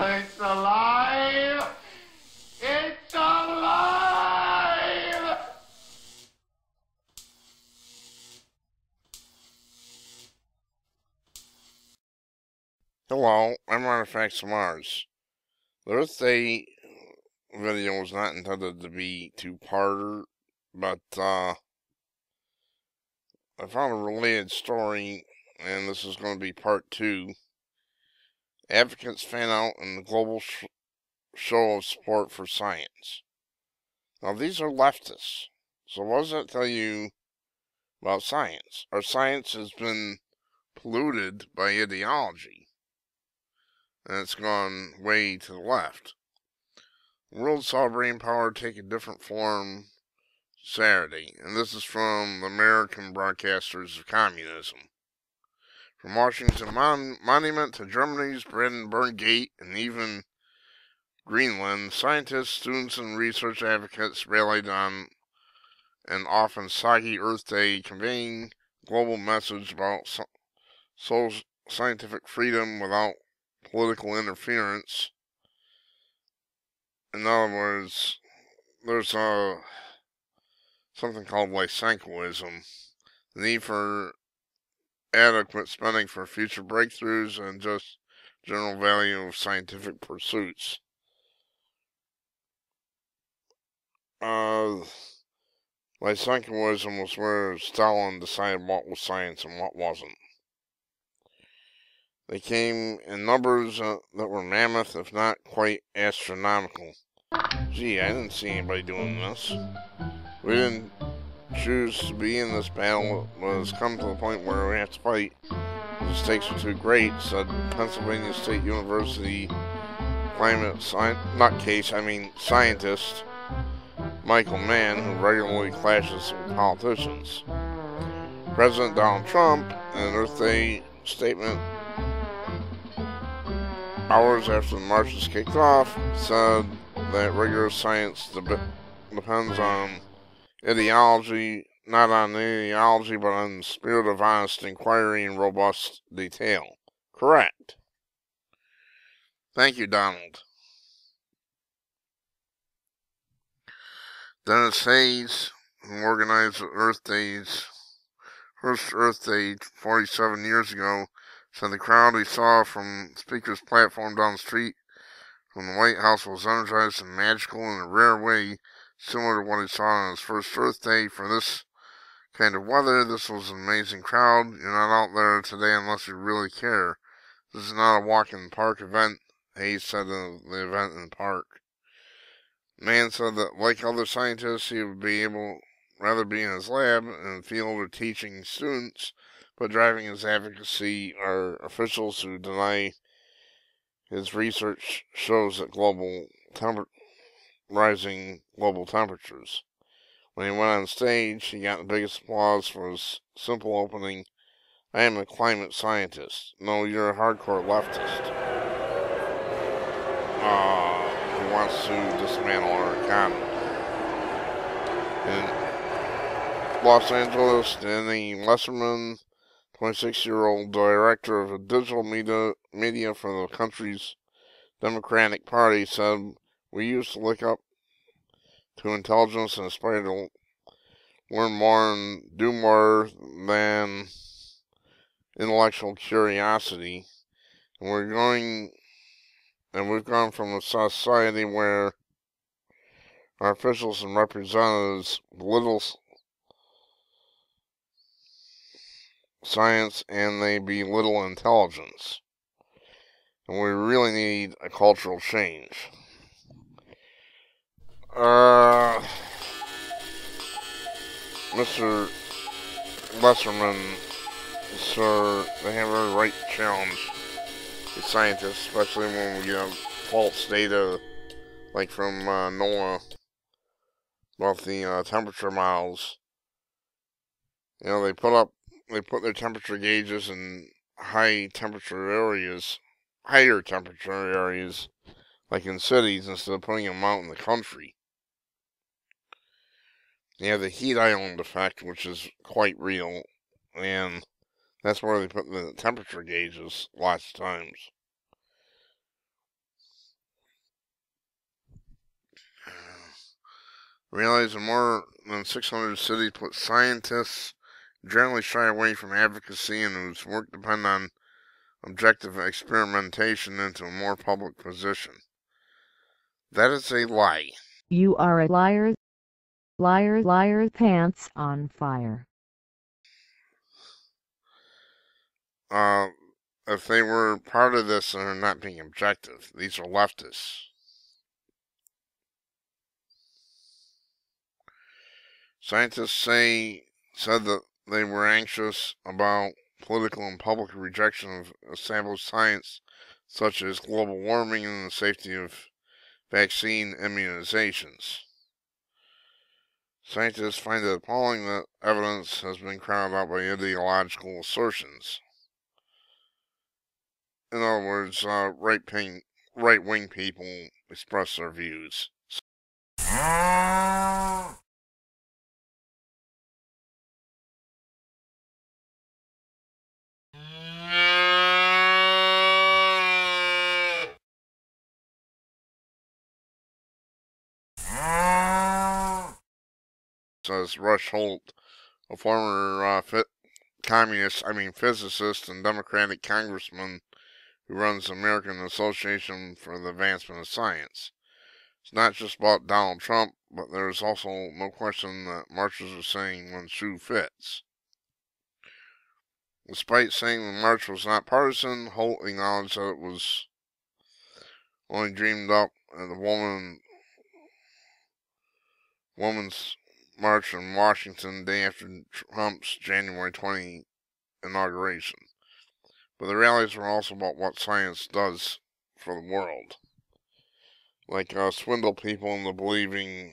It's alive! It's alive! Hello, I'm Artifacts from Mars. The Earth Day video was not intended to be two-parter, but uh, I found a related story, and this is going to be part two. Advocates fan out in the global sh show of support for science. Now, these are leftists. So what does that tell you about science? Our science has been polluted by ideology and it's gone way to the left. The world saw brain power take a different form Saturday, and this is from the American Broadcasters of Communism. From Washington Mon Monument to Germany's Brandenburg Gate and even Greenland, scientists, students, and research advocates rallied on an often soggy Earth Day conveying global message about so, so scientific freedom without political interference. In other words, there's a something called Lysenkoism, the need for adequate spending for future breakthroughs and just general value of scientific pursuits. Uh, Lysenkoism was where Stalin decided what was science and what wasn't. They came in numbers uh, that were mammoth, if not quite astronomical. Gee, I didn't see anybody doing this. We didn't choose to be in this battle, it's come to the point where we have to fight. The stakes are too great, said Pennsylvania State University climate science, not case, I mean scientist, Michael Mann, who regularly clashes with politicians. President Donald Trump, in an Earth Day statement, hours after the marches kicked off, said that rigorous science depends on ideology, not on ideology, but on the spirit of honest inquiry and robust detail. Correct. Thank you, Donald. Denis Hayes, who organized Earth Days, first Earth Day 47 years ago, said the crowd he saw from Speaker's platform down the street from the White House was energized and magical in a rare way, similar to what he saw on his first Earth Day. For this kind of weather, this was an amazing crowd. You're not out there today unless you really care. This is not a walk in the park event, Hayes said of the event in the park. Mann said that, like other scientists, he would be able rather be in his lab and field or teaching students but driving his advocacy are officials who deny his research shows that global temper- rising global temperatures. When he went on stage, he got the biggest applause for his simple opening. I am a climate scientist. No, you're a hardcore leftist. Uh, who wants to dismantle our economy. In Los Angeles, Danny Lesserman 26 year old director of digital media, media for the country's Democratic Party, said, We used to look up to intelligence and aspire to learn more and do more than intellectual curiosity. And we're going, and we've gone from a society where our officials and representatives belittle science and they belittle intelligence. And we really need a cultural change. Uh, Mr. Lesserman, sir, they have a right to challenge the scientists, especially when we have false data, like from uh, NOAA, about the uh, temperature models. You know, they put up they put their temperature gauges in high temperature areas, higher temperature areas, like in cities, instead of putting them out in the country. You have the heat island effect, which is quite real, and that's where they put the temperature gauges lots of times. Realize that more than 600 cities put scientists generally shy away from advocacy and whose work depend on objective experimentation into a more public position. That is a lie. You are a liar. Liar, liar, pants on fire. Uh, if they were part of this, they're not being objective. These are leftists. Scientists say said that they were anxious about political and public rejection of established science such as global warming and the safety of vaccine immunizations. Scientists find it appalling that evidence has been crowded out by ideological assertions. In other words, uh, right wing right wing people express their views. Says Rush Holt, a former uh, communist, I mean physicist and Democratic congressman who runs the American Association for the Advancement of Science. It's not just about Donald Trump, but there's also no question that marchers are saying when shoe fits. Despite saying the march was not partisan, Holt acknowledged that it was only dreamed up at the woman woman's march in Washington day after Trump's January 20 inauguration. But the rallies were also about what science does for the world. Like uh, swindle people into believing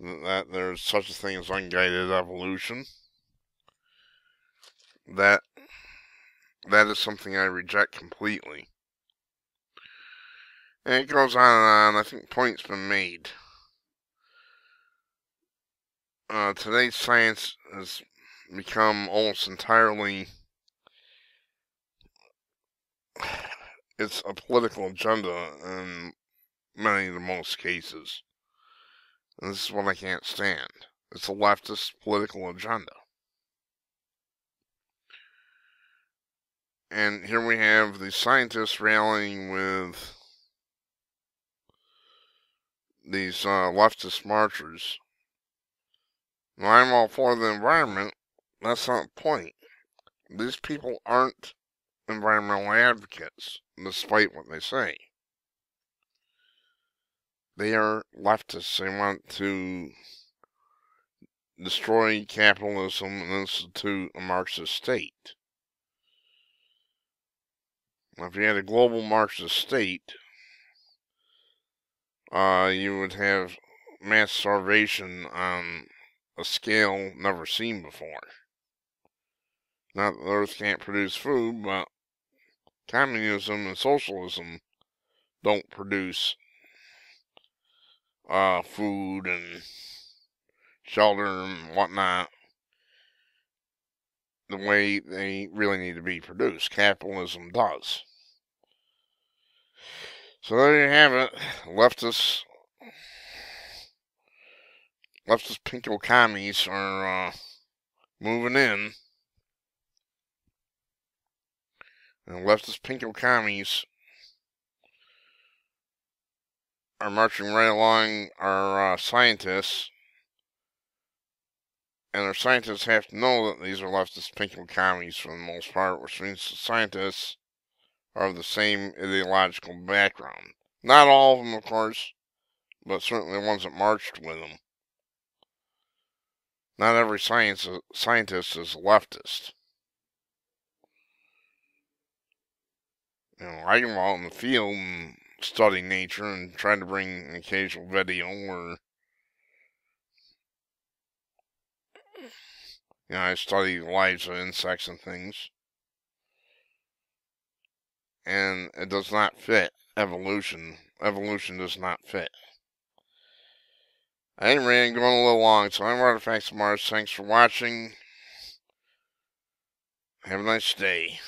that there's such a thing as unguided evolution. That that is something I reject completely. And it goes on and on. I think points been made. Uh, today's science has become almost entirely it's a political agenda in many of the most cases. And this is what I can't stand. It's a leftist political agenda. And here we have the scientists rallying with these uh, leftist marchers. Now, I'm all for the environment. That's not the point. These people aren't environmental advocates, despite what they say. They are leftists. They want to destroy capitalism and institute a Marxist state. Now, if you had a global Marxist state, uh, you would have mass starvation on a scale never seen before. Not that the Earth can't produce food, but communism and socialism don't produce uh, food and shelter and whatnot the way they really need to be produced. Capitalism does. So there you have it. Leftist, leftist pinko commies are uh, moving in. And leftist pinko commies are marching right along our uh, scientists. And our scientists have to know that these are leftist pinko commies for the most part, which means the scientists are of the same ideological background. Not all of them, of course, but certainly the ones that marched with them. Not every science, uh, scientist is a leftist. you know, I go out in the field and study nature and try to bring an occasional video where, you know, I study the lives of insects and things. And it does not fit evolution. Evolution does not fit. Anyway, I'm going a little long, so I'm Artifacts of Mars. Thanks for watching. Have a nice day.